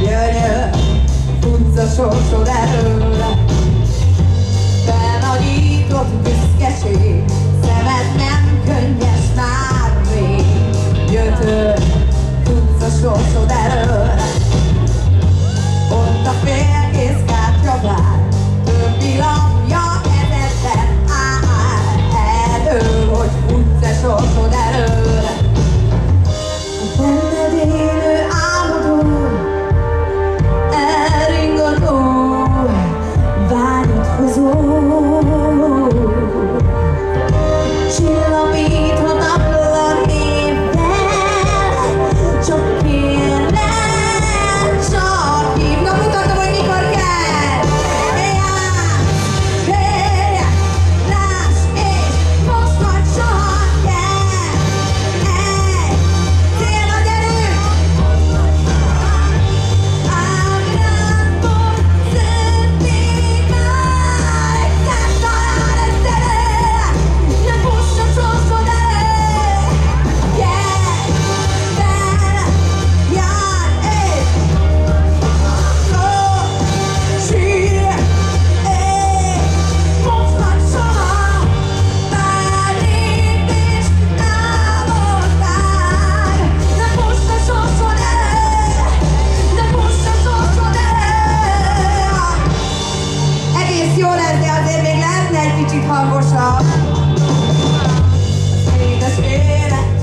Gyönyör, funca sorsod elől, felnagyított büszkeség. egész jó lesz, de azért még lehetne egy kicsit hangosabb. Édes élet.